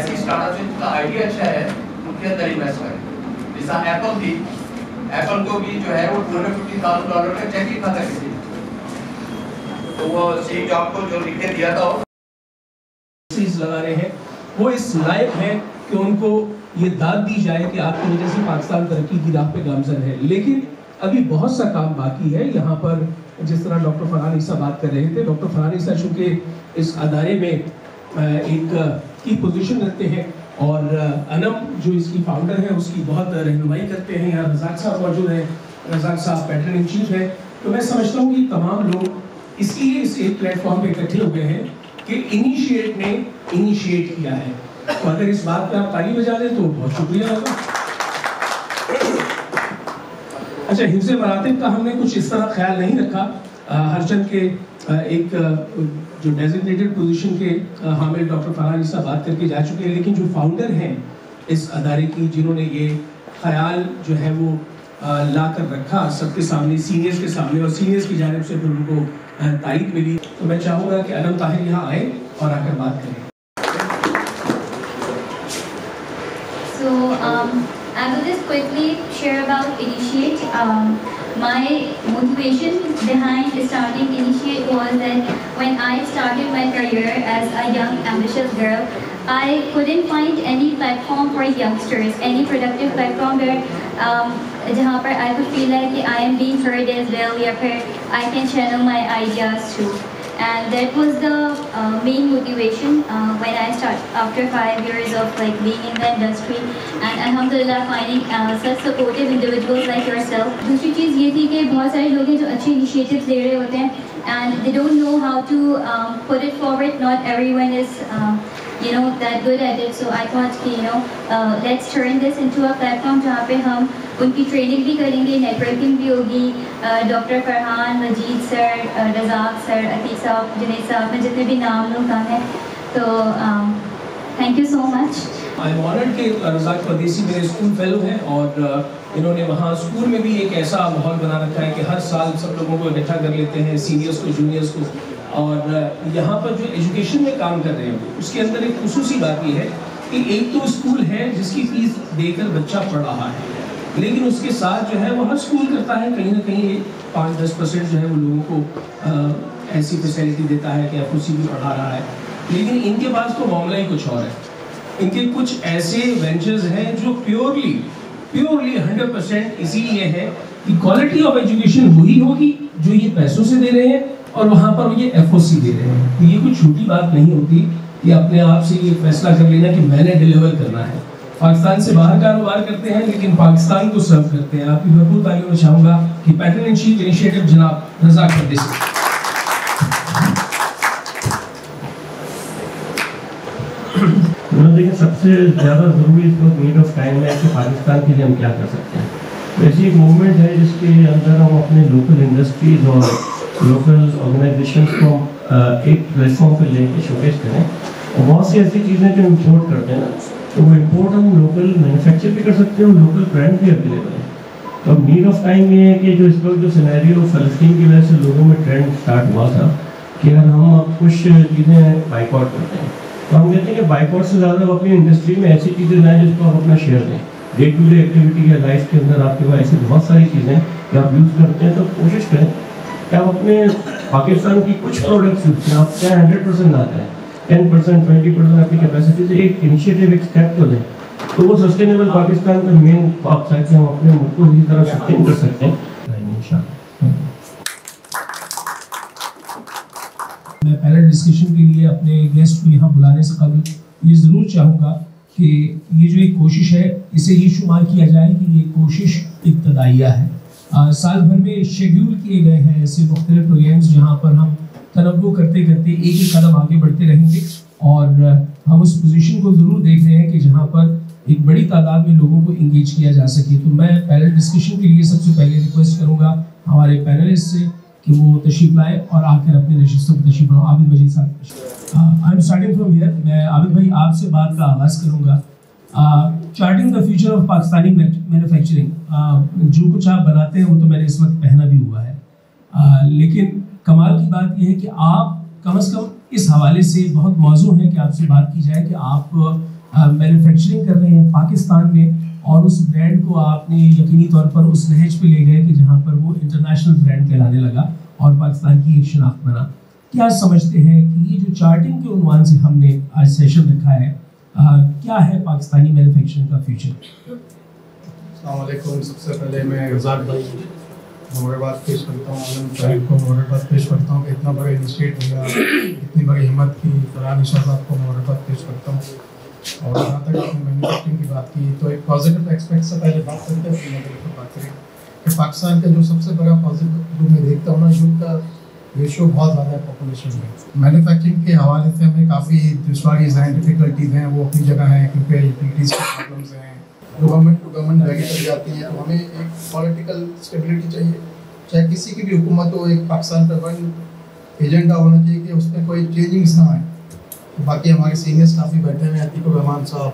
ऐसी स्टार्टअप जिनका आइडिया अच्छा है उनके अंदर इन्वेस्ट करें जैसा एप्पल थी एप्पल को भी जो है वो two hundred fifty thousand dollar का चेक लिखा था किसी तो वो सी जॉब को जो लिख के दिया था चीज़ लगा रहे हैं। वो इस लायक है कि उनको ये दाद दी जाए कि आपकी वजह से पाकिस्तान तरक्की की राह पे गामजन है। लेकिन अभी बहुत सा काम बाकी है। यहाँ पर जिस तरह डॉक्टर फरहान ईसा बात कर रहे थे, डॉक्टर फरहान ईसा चूँकि इस अदारे में एक की पोजीशन रखते हैं। और अनम, जो इसकी फाउंडर है, उसकी बहुत रहनुमाई करते हैं। यहाँ रजाक साहब मौजूद हैं। रजाक साहब पैटर्न इन चीफ है। तो मैं समझता हूँ कि तमाम लोग इसलिए इस एक प्लेटफॉर्म पे इकट्ठे हो गए हैं कि इनिशिएट ने इनिशिएट किया है। तो अगर इस बात पे आप ताली बजा दें तो बहुत शुक्रिया होगा अच्छा हिफ्ज मरातब का हमने कुछ इस तरह ख्याल नहीं रखा। हरचंद के एक जो डेजिग्नेटेड पोजीशन के हामिल डॉक्टर फरहान ईसा बात करके जा चुके हैं लेकिन जो फाउंडर हैं इस अदारे की जिन्होंने ये ख्याल जो है वो ला कर रखा सबके सामने सीनियर्स के सामने और सीनियर्स की जानब से फिर उनको तारीफ़ मिली तो मैं चाहूँगा कि अनम ताहिर यहाँ आए और आकर बात करें So um, I will just quickly share about Initiate. Um, my motivation behind starting Initiate was that when I started my career as a young ambitious girl, I couldn't find any platform for youngsters, any productive platform where um, जहाँ पर I could feel like I am being heard as well, या फिर I can channel my ideas too. and that was the uh, main motivation uh, when I start after five years of like being in the industry and alhamdulillah finding uh, such supportive individuals like yourself दूसरी चीज़ ये थी कि बहुत सारे लोग हैं जो अच्छे initiatives ले रहे होते हैं and they don't know how to um, put it forward not everyone is um, you know that good at it. So I thought कि know uh, let's turn this into a platform जहाँ पे हम उनकी training भी करेंगे networking भी होगी। Doctor Farhan Majid sir Razzaq sir Atiq साहब जुनेद साहब मैं जितने भी नाम लूँ कम है तो thank you so much I am honoured कि रजाक परदेसी मेरे स्कूल फेलो हैं और uh, इन्होंने वहाँ स्कूल में भी एक ऐसा माहौल बना रखा है कि हर साल सब लोगों को इकट्ठा कर लेते हैं सीनियर्स को जूनियर्स को। और यहाँ पर जो एजुकेशन में काम कर रहे हैं उसके अंदर एक खसूसी बात यह है कि एक तो स्कूल है जिसकी फ़ीस देकर बच्चा पढ़ रहा है लेकिन उसके साथ जो है वो हर स्कूल करता है कहीं ना कहीं पाँच दस परसेंट जो है वो लोगों को अ, ऐसी फैसिलिटी देता है कि एफ़ भी पढ़ा रहा है। लेकिन इनके पास तो मामला ही कुछ और है। इनके कुछ ऐसे वेंचर्स हैं जो प्योरली प्योरली हंड्रेड परसेंट इसीलिए है कि क्वालिटी ऑफ़ एजुकेशन वही होगी जो ये पैसों से दे रहे हैं और वहाँ पर ये एफओसी दे रहे हैं। तो ये कोई छोटी बात नहीं होती कि अपने आप से ये फैसला कर लेना कि मैंने डिलीवर करना है। पाकिस्तान से बाहर कारोबार करते हैं, लेकिन पाकिस्तान को सर्व करते हैं। आपकी भरपूर तालियों में चाहूँगा कि पैटर्न इन चीफ इनिशिएटिव जनाब रजाक परदेसी मैं देखिए, सबसे ज़्यादा ज़रूरी इस वक्त नीड ऑफ़ टाइम है कि पाकिस्तान के लिए हम क्या कर सकते हैं। तो ऐसी एक मूवमेंट है जिसके अंदर हम अपने लोकल इंडस्ट्रीज़ और लोकल ऑर्गेनाइजेशन को एक प्लेटफॉर्म पे लेके शोकेस करें। और बहुत सी ऐसी चीज़ें जो इम्पोर्ट करते हैं ना तो वो इम्पोर्ट हम लोकल मैन्युफैक्चर भी कर सकते हैं और लोकल ब्रांड भी अवेलेबल है। तो अब नीड ऑफ़ टाइम ये है कि जो इस वक्त जो सिनेरियो फ़लस्तीन की वजह से लोगों में ट्रेंड स्टार्ट हुआ था, कि यार हम अब कुछ चीज़ें बाइकआउट करते हैं। तो हम कहते हैं कि बाइकआउट से ज़्यादा अपनी इंडस्ट्री में ऐसी चीज़ें लाएँ जिसको आप अपना शेयर दें। डे टू डे एक्टिविटी या लाइफ के अंदर आपके पास ऐसी बहुत सारी चीज़ें कि आप यूज़ करते हैं तो कोशिश करें कि आप अपने पाकिस्तान की कुछ प्रोडक्ट्स आप चाहे हंड्रेड परसेंट लाते हैं? टेन परसेंट ट्वेंटी परसेंट आपकी कैपेसिटी से एक इनिशिएटिव एक स्टेप तो लें तो वो सस्टेनेबल पाकिस्तान का मेन है कि हम अपने मुल्क को इसी तरह सस्टेन कर सकते हैं। मैं पहले डिस्कशन के लिए अपने गेस्ट को यहाँ बुलाने से कबल ये ज़रूर चाहूँगा कि ये जो एक कोशिश है, इसे ये शुमार किया जाए कि ये कोशिश इब्तदाइया है। साल भर में शेड्यूल किए गए हैं ऐसे मुख्तलिफ़ प्रोग्राम्स जहाँ पर हम तनव्वु करते करते एक एक कदम आगे बढ़ते रहेंगे और हम उस पोजीशन को ज़रूर देख रहे हैं कि जहाँ पर एक बड़ी तादाद में लोगों को इंगेज किया जा सके। तो मैं पहले डिस्कशन के लिए सबसे पहले रिक्वेस्ट करूँगा हमारे पैनलिस्ट से कि वो तशरीफ़ लाए और आकर अपने नशिस्तों को तशरीफ़ लाओ आबिद मजीद साहब I am starting from here मैं आबिद भाई आपसे बात का आगाज़ करूँगा। Charting the future of Pakistani manufacturing जो कुछ आप बनाते हैं वो तो मैंने इस वक्त पहना भी हुआ है। Uh, लेकिन कमाल की बात यह है कि आप कम अज़ कम इस हवाले से बहुत मौजू है कि आपसे बात की जाए कि आप मैन्युफैक्चरिंग कर रहे हैं पाकिस्तान में और उस ब्रांड को आपने यकीनी तौर पर उस नहज पे ले गए कि जहाँ पर वो इंटरनेशनल ब्रांड कहलाने लगा और पाकिस्तान की एक शनाख्त बना। क्या समझते हैं कि ये जो चार्टिंग के उनवान से हमने आज सेशन रखा है क्या है पाकिस्तानी मैन्युफैक्चरिंग का फ्यूचर सबसे पहले मैं भाई मुबारकबाद पेश करता हूँ, आलम साहिब को मुबारकबाद पेश करता हूँ। कि इतना बड़ा इनिशिएट लिया इतनी बड़ी हिम्मत की, फरहान साहब को मुबारकबाद पेश करता हूँ। और जहाँ तक आपने मैन्युफैक्चरिंग की बात की तो एक पॉजिटिव एस्पेक्ट से पहले बात करते हैं बात करें कि पाकिस्तान का जो सबसे बड़ा पॉजिटिव जो मैं देखता हूँ ना यूथ का रेशो बहुत ज़्यादा है पॉपुलेशन में। मैन्युफैक्चरिंग के हवाले से हमें काफ़ी दुश्वारीज हैं डिफ़िकल्टीज़ हैं, वो अपनी जगह हैं, क्योंकि यूटिलिटीज़ के प्रॉब्लम्स हैं। जो गवर्नमेंट टू गवर्नमेंट चल जाती हैं तो हमें एक पॉलिटिकल स्टेबिलिटी चाहिए। चाहे किसी की भी हुकूमत हो, एक पाकिस्तान का वन एजेंडा होना चाहिए कि उसमें कोई चेंजिंग्स ना आए। तो बाकी हमारे सीनियर्स काफ़ी बैठे हुए हैं अतीक रहमान साहब।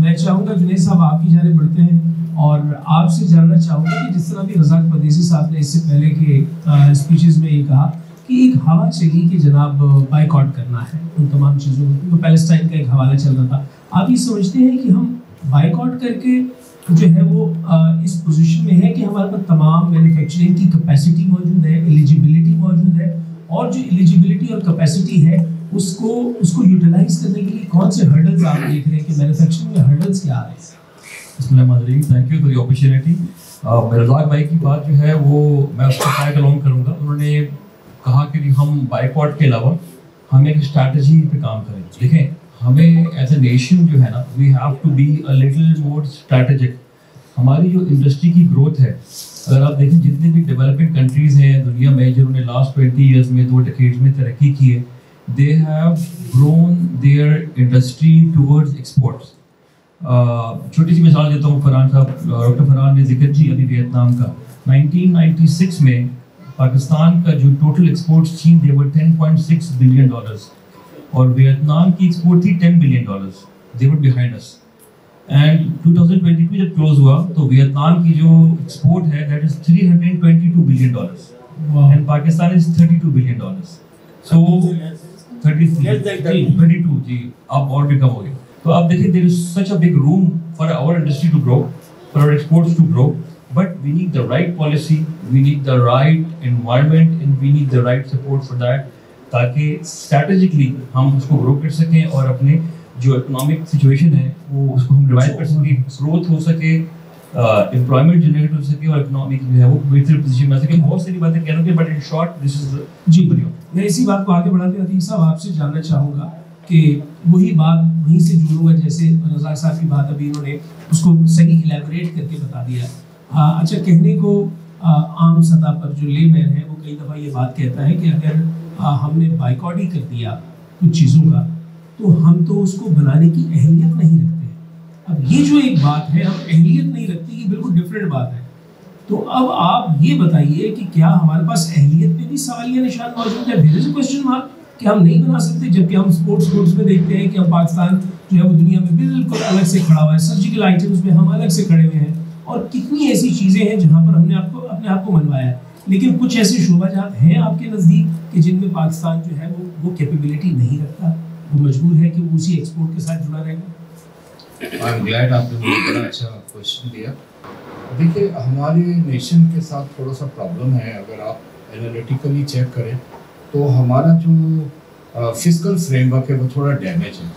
मैं चाहूँगा जुनेद साहब आपकी जाने बढ़ते हैं, और आपसे जानना चाहूँगा कि जिस तरह भी रजाक परदेसी साहब ने इससे पहले के स्पीचेस में ये कहा कि एक हवा चली कि जनाब बाइकआउट करना है उन तमाम चीज़ों को? क्योंकि पैलेस्टाइन का एक हवाला चल रहा था। आप ये समझते हैं कि हम बाइकआउट करके जो है वो इस पोजीशन में है कि हमारे पास तमाम मैन्युफैक्चरिंग की कैपेसिटी मौजूद है एलिजिबिलिटी मौजूद है, और जो एलिजिबिलिटी और कैपेसिटी है, उसको उसको यूटिलाइज करने के लिए कौन से हर्डल्स आप देख रहे हैं कि मैन्युफैक्चरिंग में हर्डल्स क्या आ रहे हैं? थैंक यू फॉर अपॉर्चुनिटी मिर्जाक भाई की बात जो है वो मैं उसको करूँगा। उन्होंने कहा कि हम बाइकआउट के अलावा हम एक स्ट्रैटेजी पे काम करें देखें, हमें एज ए नेशन जो है ना we have to be a little more strategic हमारी जो इंडस्ट्री की ग्रोथ है, अगर आप देखें, जितने भी डेवलपिंग कंट्रीज़ हैं दुनिया में, जिन्होंने लास्ट ट्वेंटी ईयर्स में, दो डिकेड्स में तरक्की की है they have grown their industry towards exports छोटी सी मिसाल देता हूँ फरहान साहब डॉक्टर फरहान ने ज़िक्र की अभी वियतनाम का। 1996 में पाकिस्तान का जो टोटल एक्सपोर्ट्स थी दे वर 10.6 बिलियन डॉलर्स और वियतनाम की एक्सपोर्ट थी 10 billion dollars they were behind us and 2022 जब क्लोज हुआ तो वियतनाम की जो एक्सपोर्ट है that is 322 billion dollars and Pakistan is 32 billion dollars so 33 22 जी अब और भी कम हो गए तो आप देखिए there is such a big room for our industry to grow for our exports to grow but we need the right policy we need the right environment and we need the right support for that ताकि strategically हम उसको grow कर सकें और अपने जो economic situation है वो उसको हम रिवाइज कर सकें ग्रोथ हो सके एम्प्लॉयमेंट जनरेट हो सके और इकोनॉमिक जो है वो बेहतर पोजीशन में आ सके। बहुत सारी बातें कह रहा हूँ but in short this is जी। मैं इसी बात को आगे बढ़ाते अतीक साहब आपसे जानना चाहूँगा कि वही बात वहीं से जुड़ूँगा जैसे रजाक साहब की बात अभी इन्होंने उसको सही इलेबोरेट करके बता दिया। अच्छा कहने को आम सतह पर जो लेमैन है, वो कई दफ़ा ये बात कहता है कि अगर हमने बाइकआउट ही कर दिया कुछ चीज़ों का तो हम तो उसको बनाने की अहलियत नहीं रखते अब ये जो एक बात है, हम अहलियत नहीं रखते, ये बिल्कुल डिफरेंट बात है। तो अब आप ये बताइए कि क्या हमारे पास अहलियत पे भी सवालिया निशान मौजूद है? इज़ क्वेश्चन मार्क कि हम नहीं बना सकते, जबकि हम स्पोर्ट्स स्पोर्ट्स में देखते हैं कि हम पाकिस्तान जो है, वो दुनिया में बिल्कुल अलग से खड़ा हुआ है। सर्जिकल आइटम्स में हम अलग से खड़े हुए हैं। और कितनी ऐसी चीज़ें हैं जहाँ पर हमने आपको, अपने आप को मनवाया है। लेकिन कुछ ऐसे शोभाजात हैं आपके नज़दीक कि जिनमें पाकिस्तान जो है वो वो कैपेबिलिटी नहीं रखता? वो मजबूर है कि वो उसी एक्सपोर्ट के साथ जुड़ा रहेगा? आई एम ग्लैड आपने मुझे बड़ा अच्छा क्वेश्चन दिया। देखिए, हमारे नेशन के साथ थोड़ा सा प्रॉब्लम है। अगर आप एनालिटिकली चेक करें तो हमारा जो फ़िज़िकल फ्रेमवर्क है, वो थोड़ा डैमेज है।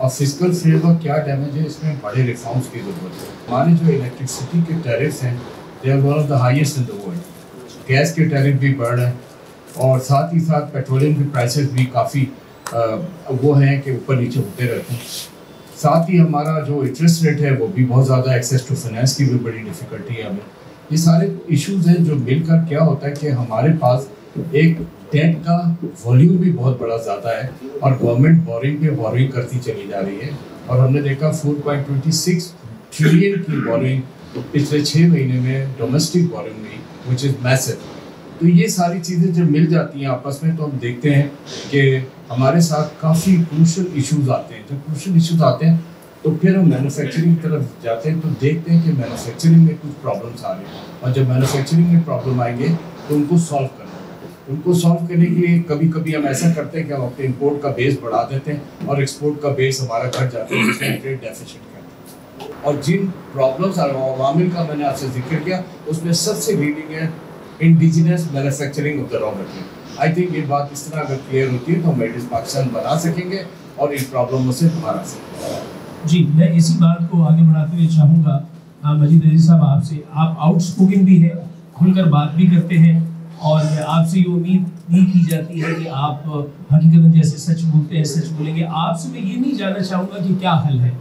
और फ़िज़िकल फ्रेमवर्क क्या डैमेज है, इसमें बड़े रिफॉर्म्स की ज़रूरत है। हमारे जो इलेक्ट्रिसिटी के टैरिफ हैं they are one of the highest in the world gas के टैरिफ भी बढ़ रहे हैं और साथ ही साथ पेट्रोलियम के प्राइसेस भी काफ़ी वो हैं कि ऊपर नीचे होते रहते हैं। साथ ही हमारा जो इंटरेस्ट रेट है, वो भी बहुत ज़्यादा एक्सेस टू फाइनेंस की भी बड़ी डिफ़िकल्टी है हमें। ये सारे इश्यूज़ हैं जो मिलकर क्या होता है कि हमारे पास एक डेट का वॉल्यूम भी बहुत बड़ा ज़्यादा है और गवर्नमेंट बोरिंग पे बोरिंग करती चली जा रही है। और हमने देखा 4.26 ट्रिलियन की बोरिंग पिछले छः महीने में डोमेस्टिक बोरिंग हुई विच इज़ मैसिव तो ये सारी चीज़ें जब मिल जाती हैं आपस में तो हम देखते हैं कि हमारे साथ काफ़ी क्रूशल इशूज़ आते हैं। जब क्रूशल इशूज़ आते हैं तो फिर हम मैन्युफैक्चरिंग की तरफ़ जाते हैं तो देखते हैं कि मैन्युफैक्चरिंग में कुछ प्रॉब्लम्स आ रही हैं। और जब मैन्युफैक्चरिंग में प्रॉब्लम आएँगे तो उनको सॉल्व करना उनको सॉल्व करने के लिए कभी कभी हम ऐसा करते हैं कि हम अपने इम्पोर्ट का बेस बढ़ा देते हैं और एक्सपोर्ट का बेस हमारा घट जाता है जिसमें ट्रेड डेफिसिट करते हैं। और जिन प्रॉब्लम्स अवामिल का मैंने आपसे ज़िक्र किया उसमें सबसे लीडिंग है indigenous manufacturing of the raw material I think ये बात इस तरह अगर क्लियर होती है तो हम मेडिस पाकिस्तान बना सकेंगे और इन प्रॉब्लमों से बाहर आ सकेंगे। जी मैं इसी बात को आगे बढ़ाते हुए चाहूँगा। अ, मजीद अज़ीज़ साहब आपसे आप आउटस्पोकन भी हैं खुलकर बात भी करते हैं। और आपसे ये उम्मीद नहीं की जाती है कि आप हकीकत जैसे सच बोलते हैं सच बोलेंगे। आपसे मैं ये नहीं जानना चाहूँगा कि क्या हल है।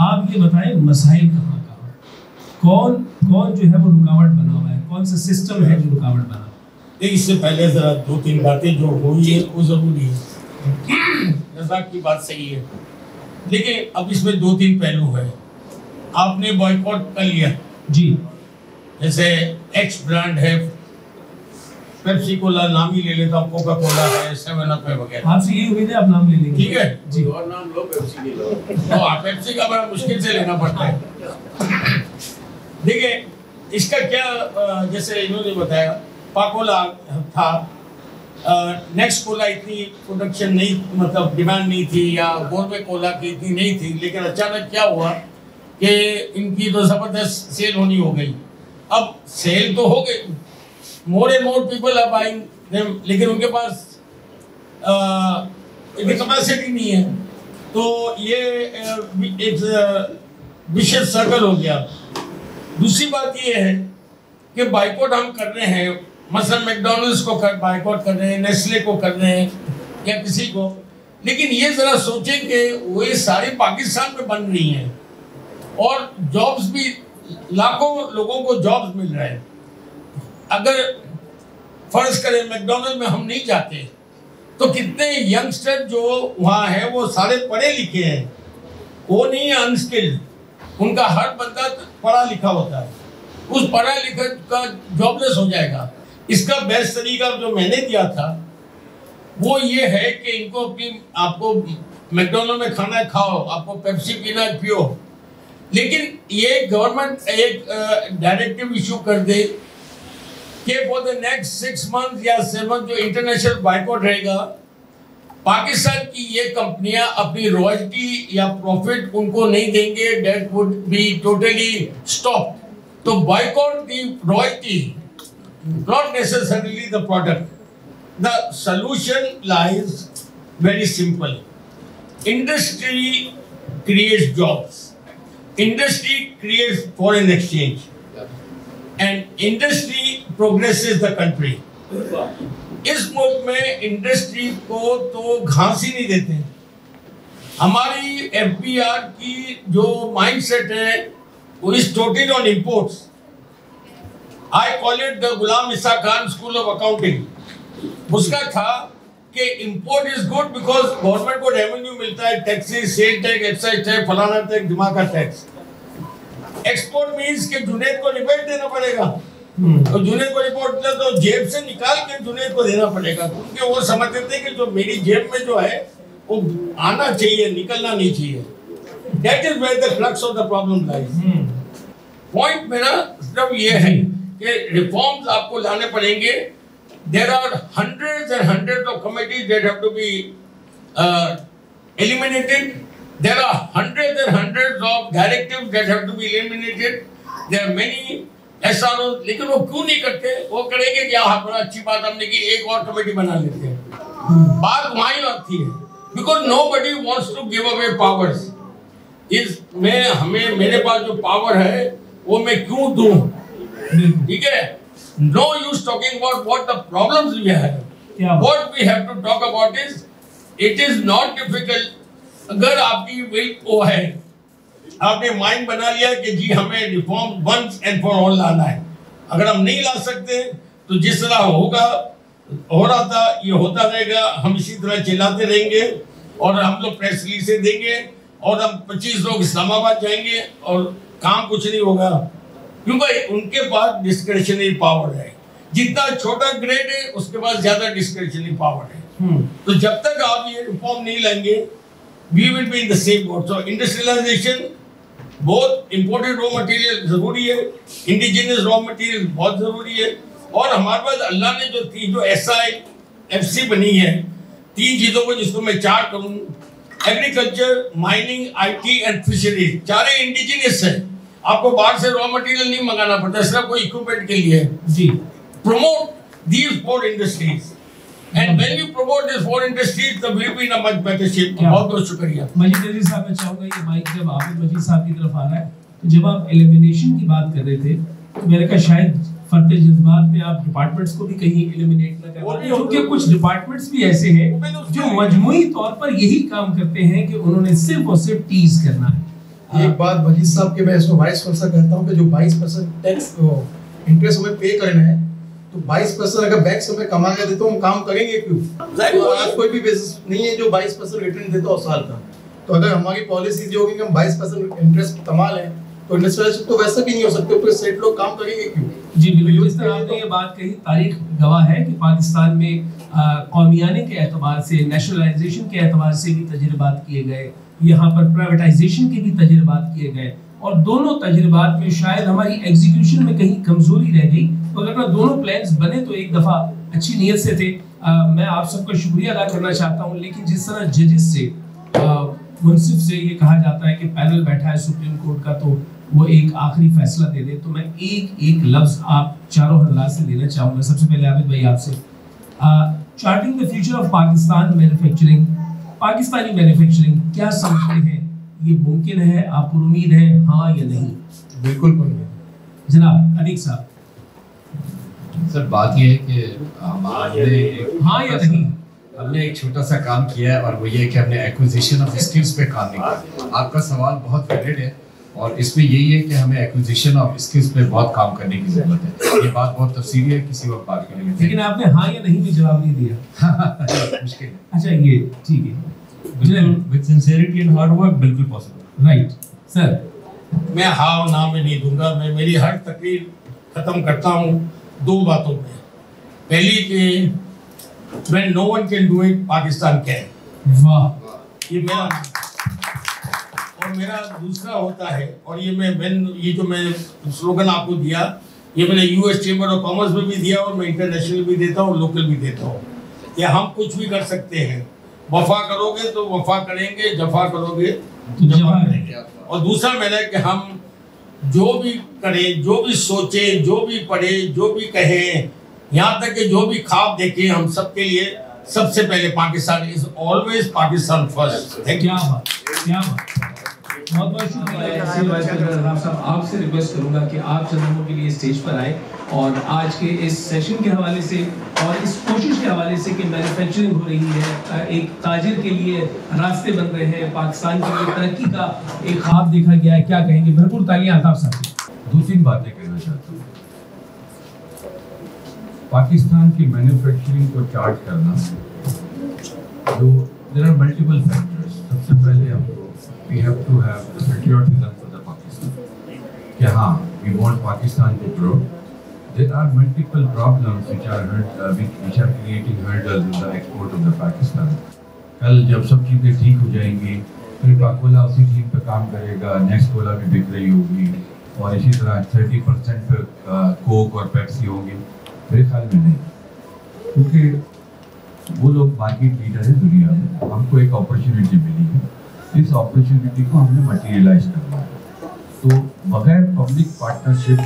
आप ये बताएँ मसाइल कहाँ कहाँ कौन कौन जो है वो रुकावट बना हुआ है? कौन सा सिस्टम है जो रुकावट बना हुआ है? इससे पहले जरा दो तीन बातें जो हुई है वो ज़रूरी है। रजाक की बात सही है। देखिए अब इसमें दो तीन पहलू है। आपने बॉयकॉट कर लिया। जी। जैसे एक्स ब्रांड है पेप्सी कोला नाम ही ले लेता हूँ कोका कोला है सेवन अप है वगैरह। आपसे यही उम्मीद है आप नाम ले लेंगे। ठीक है? जी। और नाम लो पेप्सी नहीं लो। तो आप पेप्सी का बड़ा मुश्किल से लेना पड़ता है। देखिए इसका क्या जैसे इन्होंने बताया पाकोला था। नेक्स्ट कोला इतनी प्रोडक्शन नहीं मतलब डिमांड नहीं थी या गोरमे कोला की इतनी नहीं थी लेकिन अचानक क्या हुआ कि इनकी तो ज़बरदस्त सेल होनी हो गई। अब सेल तो हो गई। More and more people are buying लेकिन उनके पास इतनी कैपेसिटी नहीं है। तो ये एक विशेष सर्कल हो गया। दूसरी बात ये है कि बाइकआउट हम कर रहे हैं। मसलन मैकडोनल्ड्स को कर बाइकआउट कर रहे हैं नेस्ले को कर रहे हैं, या किसी को। लेकिन ये जरा सोचें कि वो ये सारी पाकिस्तान में बन रही हैं। और जॉब्स भी, लाखों लोगों को जॉब्स मिल रहे हैं। अगर फ़र्ज़ करें मैकडोनल्ड में हम नहीं जाते तो कितने यंगस्टर जो वहाँ है, वो सारे पढ़े लिखे हैं। वो नहीं है अनस्किल्ड उनका हर बंदा पढ़ा लिखा होता है। उस पढ़ा लिखा का जॉबलेस हो जाएगा। इसका बेस्ट तरीका जो मैंने दिया था, वो ये है कि इनको अपनी, आपको मैकडोनल्ड में खाना खाओ, आपको पेप्सी पीना पियो। लेकिन ये गवर्नमेंट एक डायरेक्टिव इशू कर दे कि for the next six month या सेवन जो इंटरनेशनल बाइकआउट रहेगा, पाकिस्तान की ये कंपनियाँ अपनी रॉयल्टी या प्रॉफिट उनको नहीं देंगे that would be totally stop to buyout the royalty not necessarily the product the solution lies very simple industry creates jobs industry creates foreign exchange and industry progresses the country इस मुल्क में industry को तो घास ही नहीं देते हमारी FBR की जो माइंडसेट है, वो is totally on imports I call it the Ghulam Ishaq Khan school of accounting उसका था कि import is good because government को रेवेन्यू मिलता है taxes sale tax excise tax फलाना टैक्स दिमाग का टैक्स एक्सपोर्ट मींस कि जुनेद को रिबेट देना पड़ेगा। और जुनेद को रिपोर्ट दिया तो जेब से निकाल के जुनेद को देना पड़ेगा। क्योंकि वो समझते थे कि जो मेरी जेब में जो है, वो आना चाहिए, निकलना नहीं चाहिए। That is where the crux of the problem lies point मेरा सिर्फ़ ये है कि रिफॉर्म्स आपको लाने पड़ेंगे। There are hundreds and hundreds of committees that have to be eliminated. There are hundreds and hundreds of directives that have to be eliminated there are many SROs लेकिन वो क्यों नहीं करते वो करेंगे कि हाँ बड़ा अच्छी बात हमने की एक और कमेटी बना लेते हैं बात वहीं आती है because nobody wants to give away powers इस में हमें मेरे पास जो पावर है वो मैं क्यों दूँ ठीक है no use talking about what the problems we have क्या बात? what we have to talk about is it is not difficult अगर आपकी विल वो है आपने माइंड बना लिया कि जी हमें reform once and for all लाना है। अगर हम नहीं ला सकते तो जिस तरह होगा हो रहा था ये होता रहेगा हम इसी तरह चिल्लाते रहेंगे और हम लोग प्रेस रिलीज़ देंगे और हम 25 लोग इस्लामाबाद जाएँगे और काम कुछ नहीं होगा। क्योंकि उनके पास डिस्क्रिशनरी पावर है। जितना छोटा ग्रेड है उसके पास ज़्यादा डिस्क्रिशनरी पावर है। तो जब तक आप ये रिफॉर्म नहीं लाएँगे we will be in the same boat so industrialization बहुत इंपोर्टेड रॉ मटेरियल ज़रूरी है इंडिजिनियस रॉ मटेरियल बहुत ज़रूरी है और हमारे पास अल्लाह ने जो तीन जो एस आई एफ़ सी बनी है तीन चीज़ों को जिसको मैं चार करूँ। Agriculture mining IT and fisheries चारे इंडिजिनियस है। आपको बाहर से रॉ मटेरियल नहीं मंगाना पड़ता सिर्फ़ कोई इक्विपमेंट के लिए। जी। Promote these four industries. And when you promote these four industries, the we'll be in a much better shape. बहुत बहुत शुक्रिया। मजीद अज़ीज़ साहब मैं चाहूँगा ये माइक जब आबिद मजीद साहब की तरफ़ आ रहा है तो जब आप एलिमिनेशन की बात कर रहे थे तो मैंने कहा शायद फ़र्क जज्बात में आप डिपार्टमेंट्स को भी कहीं एलिमिनेट ना करें। क्योंकि कुछ डिपार्टमेंट्स भी ऐसे हैं जो मजमुई तौर पर यही काम करते हैं कि उन्होंने सिर्फ़ और सिर्फ़ टीज करना है। एक बात वजीद साहब के मैं इसको वाइस वर्सा कहता हूँ कि जो 22 परसेंट टैक्स इंटरेस्ट हमें पे करना है तो 22 परसेंट अगर बैंक से हमें कमा के देते हो काम करेंगे क्यों? तो। आज कोई भी बिज़नेस नहीं है जो 22 परसेंट रिटर्न देता हो साल का। तो अगर हमारी पॉलिसी जो होगी कि हम 22 परसेंट इंटरेस्ट कमा लें तो इंडस्ट्रियल तो वैसे भी नहीं हो सकते ऊपर लोग काम करेंगे क्यों? जी बिल्कुल। जिस तरह आपने ये बात कही तारीख गवाह है कि पाकिस्तान में कौमियाने के एतबार से नेशनलाइजेशन के एतबार से भी तजर्बात किए गए। यहाँ पर प्राइवेटाइजेशन के भी तजर्बात किए गए। और दोनों तजर्बात में शायद हमारी एग्जीक्यूशन में कहीं कमज़ोरी रह गई। तो अगर ना दोनों प्लान्स बने तो एक दफ़ा अच्छी नीयत से थे। आ, मैं आप सबका शुक्रिया अदा करना चाहता हूँ लेकिन जिस तरह जजेस से मुनसिफ से ये कहा जाता है कि पैनल बैठा है सुप्रीम कोर्ट का तो वो एक आखिरी फैसला दे दे। तो मैं एक एक लफ्ज आप चारों हजरात से लेना चाहूँगा। सबसे पहले आबिद भाई आपसे charting the future of Pakistan manufacturing Pakistani manufacturing क्या समझते हैं? ये मुमकिन है आपको उम्मीद है हाँ या नहीं? बिल्कुल जनाब अनिक साहब। सर बात ये है कि हमने हाँ या नहीं? हमने एक छोटा सा काम किया है और वो ये कि हमने एक्विजिशन ऑफ़ स्किल्स पे काम किया। आपका सवाल बहुत वैलिड है और इसमें यही है कि हमें एक्विजिशन ऑफ़ स्किल्स पे बहुत काम करने की ज़रूरत है। ये बात बहुत तफसीली है किसी वक्त बात लेकिन आपने हाँ या नहीं भी जवाब नहीं दिया। मुश्किल अच्छा ये ठीक है। With sincerity and hard work बिल्कुल पॉसिबल राइट सर मैं हाँ और ना में नहीं दूँगा मैं मेरी हर तकरीर खत्म करता हूँ दो बातों पे पहली कि when no one can do it Pakistan can वाह। ये मेरा और मेरा दूसरा होता है और ये मैं when ये जो मैं स्लोगन आपको दिया ये मैंने यूएस चेंबर ऑफ़ कॉमर्स में भी दिया और मैं इंटरनेशनल भी देता हूँ लोकल भी देता हूँ। कि हम कुछ भी कर सकते हैं। वफा करोगे तो वफा करेंगे जफा करोगे तो जफा करेंगे। और दूसरा मैंने कि हम जो भी करें जो भी सोचें जो भी पढ़े जो भी कहें यहाँ तक कि जो भी ख्वाब देखें हम सबके लिए सबसे पहले Pakistan is always Pakistan first thank क्या बात क्या बात। बहुत बहुत शुक्रिया आपसे रिक्वेस्ट करूँगा कि आप चंद के लिए स्टेज पर आए। और आज के इस सेशन के हवाले से और इस कोशिश के हवाले से कि मैन्युफैक्चरिंग हो रही है एक ताजिर के लिए रास्ते बन रहे हैं, पाकिस्तान के लिए तरक्की का एक ख्वाब देखा गया है। क्या कहेंगे? भरपूर तालियाँ आताब साहब दो तीन बातें कहना चाहता हूँ। पाकिस्तान की मैन्युफैक्चरिंग को चार्ट करना, जो देर आर मल्टीपल फैक्टर्स सबसे पहले हमको we have to have patriotism for the Pakistan कि हाँ we want Pakistan to grow there are multiple problems which are uh, which, are creating hurdles in the export of the Pakistan. कल जब सब चीज़ें ठीक हो जाएँगी फिर काकोला उसी चीज़ पे काम करेगा नेक्स्ट कोला भी बिक रही होगी और इसी तरह थर्टी परसेंट पे कोक और पेप्सी होंगे। मेरे ख्याल में नहीं। क्योंकि वो लोग मार्केट लीडर है दुनिया में। हमको एक अपॉर्चुनिटी मिली है। इस अपॉर्चुनिटी को हमने मटेरियलाइज करना है। तो बगैर पब्लिक पार्टनरशिप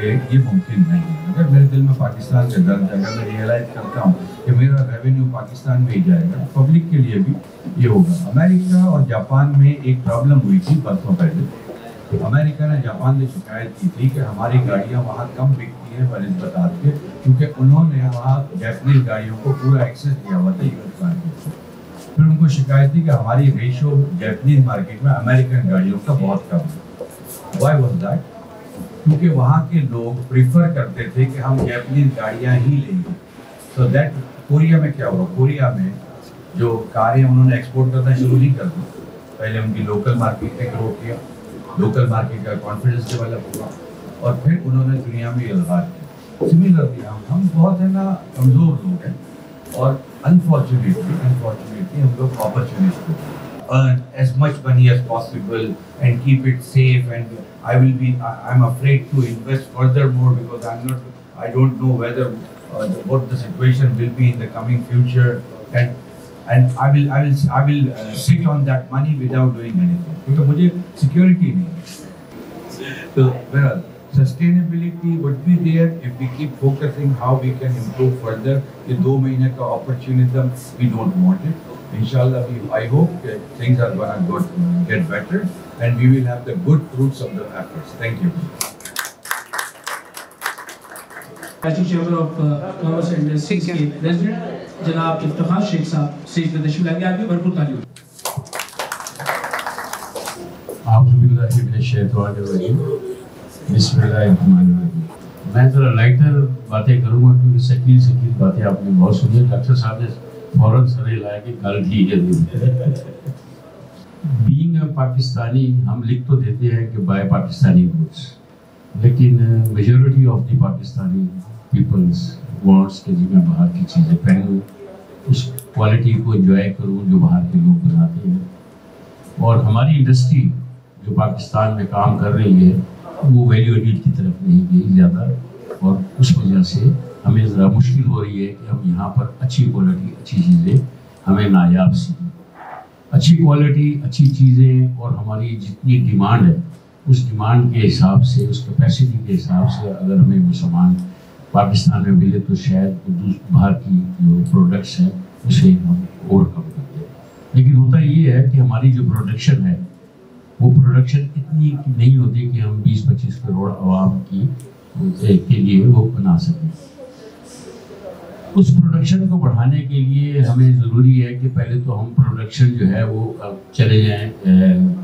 के ये मुमकिन नहीं है। अगर मेरे दिल में पाकिस्तान का दर्द है, अगर मैं रियलाइज़ करता हूँ कि मेरा रेवेन्यू पाकिस्तान में ही जाएगा तो पब्लिक के लिए भी ये होगा। अमेरिका और जापान में एक प्रॉब्लम हुई थी बरसों पहले। अमेरिका ने जापान से शिकायत की थी कि हमारी गाड़ियाँ वहाँ कम बिकती हैं बनस्बत के, क्योंकि उन्होंने वहाँ जैपनीज गाड़ियों को पूरा एक्सेस दिया हुआ था यूएस मार्केट से। फिर उनको शिकायत थी कि हमारी रेशो जैपनीज मार्केट में अमेरिकन गाड़ियों का बहुत कम है। वाई वॉज़ दैट क्योंकि वहाँ के लोग प्रीफर करते थे कि हम जैपनीज गाड़ियाँ ही लेंगे। सो दैट कोरिया में क्या हुआ? कोरिया में जो कारें उन्होंने एक्सपोर्ट करना शुरू नहीं कर दी। पहले उनकी लोकल मार्केट ने ग्रो किया। लोकल मार्केट का कॉन्फिडेंस डेवलप हुआ। और फिर उन्होंने दुनिया में इजहार किया। सिमिलरली हम हम बहुत है ना, कमज़ोर लोग हैं। और अनफॉर्चुनेटली अनफॉर्चुनेटली हम लोग अपॉर्चुनिस्ट हो। earn as much money as possible and keep it safe and I will be I, I'm afraid to invest further more because I'm not I don't know whether uh, what the situation will be in the coming future, and and I will I will I will uh, sit on that money without doing anything because मुझे security नहीं है. So well, sustainability would be there if we keep focusing how we can improve further. ये दो महीने का opportunism we don't want it. Inshallah, we, I hope that things are gonna go, get better and we will have the good fruits of the efforts. Thank you. Karachi chamber of commerce and industries के president जनाब इफ्तिखार शेख साहब stage पर तशरीफ़ लाएँगे आपकी भरपूर तालियों मैं ज़रा लाइटर बातें करूँगा, क्योंकि शकील शकील बातें आपने बहुत सुनी डॉक्टर साहब ने फ़ौरन सरे लाया कि कल ठीक है बीइंग अ पाकिस्तानी हम लिख तो देते हैं कि बाय पाकिस्तानी गुड्स लेकिन majority of the Pakistani peoples wants कि जी मैं बाहर की चीज़ें पहनूँ, उस क्वालिटी को एंजॉय करूँ जो बाहर के लोग बनाते हैं। और हमारी इंडस्ट्री जो पाकिस्तान में काम कर रही है वो वैल्यू एडिड की तरफ़ नहीं गई ज़्यादा। और उस वजह से हमें ज़रा मुश्किल हो रही है कि हम यहाँ पर अच्छी क्वालिटी अच्छी चीज़ें हमें नायाब सी अच्छी क्वालिटी अच्छी चीज़ें और हमारी जितनी डिमांड है, उस डिमांड के हिसाब से, उस कैपेसिटी के हिसाब से अगर हमें वो सामान पाकिस्तान में मिले तो शायद बाहर की जो प्रोडक्ट्स हैं, उसे हम ओवरकम करते हैं लेकिन होता ये है कि हमारी जो प्रोडक्शन है वो प्रोडक्शन इतनी नहीं होती कि हम 20-25 करोड़ आवाम की के लिए वो बना सकें। उस प्रोडक्शन को बढ़ाने के लिए हमें ज़रूरी है कि पहले तो हम प्रोडक्शन जो है वो चले जाएँ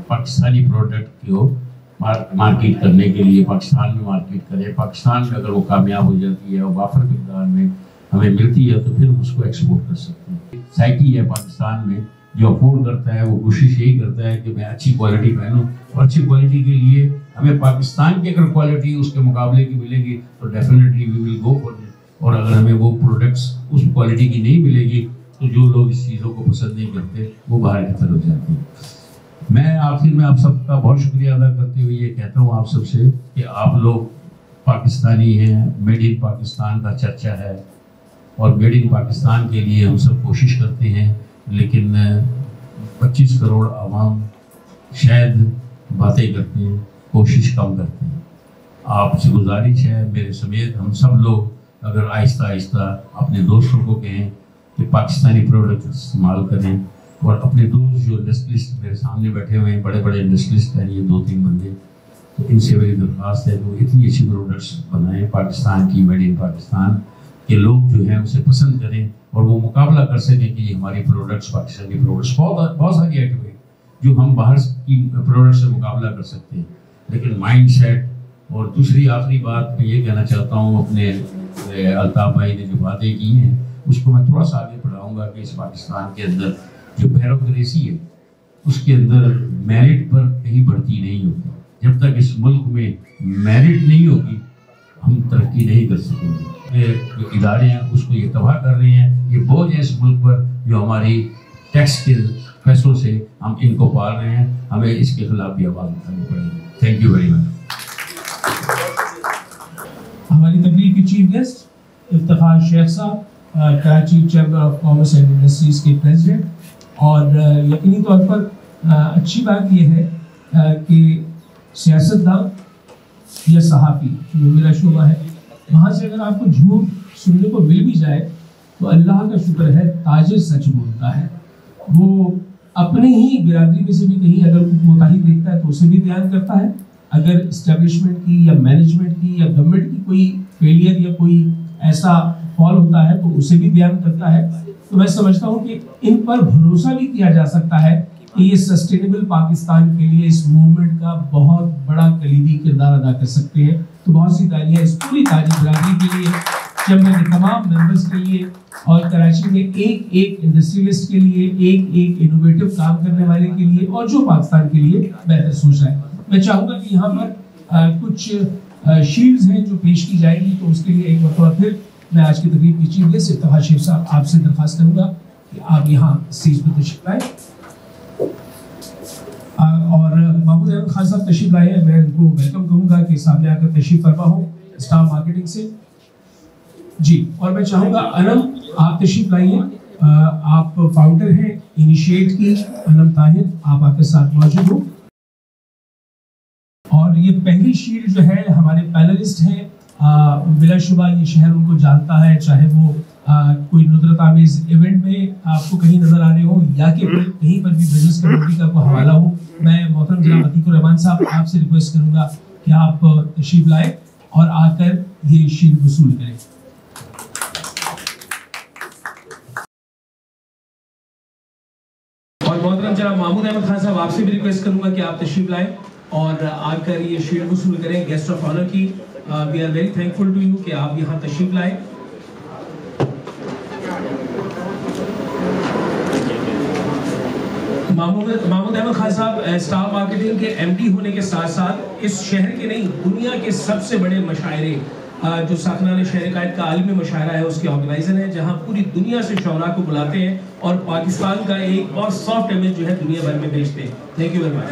पाकिस्तानी प्रोडक्ट को मार्केट करने के लिए, पाकिस्तान में मार्केट करें। पाकिस्तान में अगर वो कामयाब हो जाती है और वाफर मकदार में हमें मिलती है तो फिर उसको एक्सपोर्ट कर सकते हैं। साइकी है पाकिस्तान में जो अफोर्ड करता है, वो कोशिश यही करता है कि मैं अच्छी क्वालिटी पहनूँ और अच्छी क्वालिटी के लिए हमें पाकिस्तान की अगर क्वालिटी उसके मुकाबले की मिलेगी तो definitely we will go for और अगर हमें वो प्रोडक्ट्स उस क्वालिटी की नहीं मिलेगी तो जो लोग इस चीज़ों को पसंद नहीं करते, वो बाहर की तरफ़ जाते हैं। मैं आखिर में आप सबका बहुत शुक्रिया अदा करते हुए ये कहता हूँ आप सबसे कि आप लोग पाकिस्तानी हैं मेड इन पाकिस्तान का चर्चा है और मेड इन पाकिस्तान के लिए हम सब कोशिश करते हैं लेकिन 25 करोड़ आवाम शायद बातें करते हैं, कोशिश कम करते हैं। आपसे गुजारिश है, मेरे समेत हम सब लोग अगर आहिस्ता आहिस्ता अपने दोस्तों को कहें कि पाकिस्तानी प्रोडक्ट इस्तेमाल करें और अपने दोस्त जो इंडस्ट्रिस्ट मेरे सामने बैठे हुए हैं बड़े बड़े इंडस्ट्रिस्ट हैं, ये दो तीन बंदे तो इनसे मेरी दरख्वास्त है कि इतनी अच्छी प्रोडक्ट्स बनाएँ, पाकिस्तान की मेड इन पाकिस्तान, के लोग जो हैं उसे पसंद करें और वो मुकाबला कर सकें कि हमारी प्रोडक्ट्स पाकिस्तानी प्रोडक्ट्स बहुत बहुत सारी आइटमें जो हम बाहर की प्रोडक्ट से मुकाबला कर सकते हैं। लेकिन माइंड सेट और दूसरी आखिरी बात मैं ये कहना चाहता हूँ अपने अल्ताफ़ भाई ने जो बातें की हैं, उसको मैं थोड़ा सा आगे बढ़ाऊँगा कि इस पाकिस्तान के अंदर जो बैरोक्रेसी है, उसके अंदर मेरिट पर कहीं बढ़ती नहीं होती जब तक इस मुल्क में मेरिट नहीं होगी हम तरक्की नहीं कर सकेंगे। जो इदारे हैं, उसको ये तबाह कर रहे हैं। ये बोझ है इस मुल्क पर जो हमारी टैक्स के पैसों से हम इनको पाल रहे हैं। हमें इसके खिलाफ भी आवाज़ उठानी पड़ेगी। थैंक यू वेरी मच हमारी तकरीर के चीफ गेस्ट इफ्तार शेख साहब Karachi chamber of commerce and industries के प्रेसिडेंट। और यकीनी तौर पर अच्छी बात यह है कि सियासतदान या सहाफ़ी, जो मेरा शुबा है। वहाँ से अगर आपको झूठ सुनने को मिल भी जाए तो अल्लाह का शुक्र है, ताजिर सच बोलता है। वो अपने ही बिरादरी में से भी कहीं अगर कोताही देखता है तो उसे भी बयान करता है। अगर इस्टेब्लिशमेंट की या मैनेजमेंट की या गवर्नमेंट की कोई फेलियर या कोई ऐसा फॉल होता है तो उसे भी बयान करता है। तो मैं समझता हूँ कि इन पर भरोसा भी किया जा सकता है कि ये सस्टेनेबल पाकिस्तान के लिए इस मूवमेंट का बहुत बड़ा कलीदी किरदार अदा कर सकते हैं। तो बहुत सी तालियाँ इस पूरी ताजी बरादरी के लिए चैम्बर के तमाम मेंबर्स के लिए और कराची में एक एक इंडस्ट्रियलिस्ट के लिए एक एक इनोवेटिव काम करने वाले के लिए और जो पाकिस्तान के लिए बेहतर सोच रहा है। मैं चाहूँगा कि यहाँ पर आ, कुछ शील्ड्स हैं जो पेश की जाएँगी तो उसके लिए एक मरतबा फिर मैं आज की तकरीब की चीफ गेस्ट शेख साहब आपसे दरख्वास्त करूँगा कि आप यहाँ स्टेज पर तशरीफ़ लाए। और महमूद अहमद खान साहब तशरीफ़ लाए हैं। मैं उनको वेलकम करूँगा कि सामने आकर तशरीफ़ फरमा हो स्टाफ मार्केटिंग से। जी, और मैं चाहूँगा, अनम, आप तशरीफ़ लाइए। आप फाउंडर हैं इनिशिएट की। अनम ताहिर, आप आपके साथ मौजूद हो। और ये पहली शील्ड जो है, हमारे पैनलिस्ट हैं। बिलाशुबा ये शहर उनको जानता है, चाहे वो कोई नुदरत आमेज इवेंट में आपको कहीं नज़र आ रहे हो या कि कहीं पर भी बिज़नेस कम्युनिटी का कोई हवाला हो मैं मोहतरम जनाब अतीकुर रहमान साहब आपसे रिक्वेस्ट करूँगा कि आप तशरीफ़ लाए और आकर ये शील्ड वसूल करें। और मोहतरम जनाब महमूद अहमद खान साहब आपसे भी रिक्वेस्ट करूँगा कि आप तशरीफ़ लाएँ और आकर ये शील्ड वसूल करें गेस्ट ऑफ़ ऑनर की। We are very thankful to you कि आप यहाँ तशरीफ़ लाएँ। महमूद अहमद खान साहब स्टार मार्केटिंग के एमडी होने के साथ साथ इस शहर के नहीं, दुनिया के सबसे बड़े मशायरे जो साखना शहर कायद का आलमी मशायरा है, उसके ऑर्गेनाइजर हैं, जहाँ पूरी दुनिया से शौरा को बुलाते हैं और पाकिस्तान का एक और सॉफ्ट इमेज जो है दुनिया भर में भेजते हैं। Thank you very much